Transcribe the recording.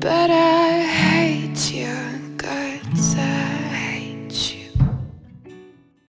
but I hate you.